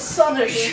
Sonic.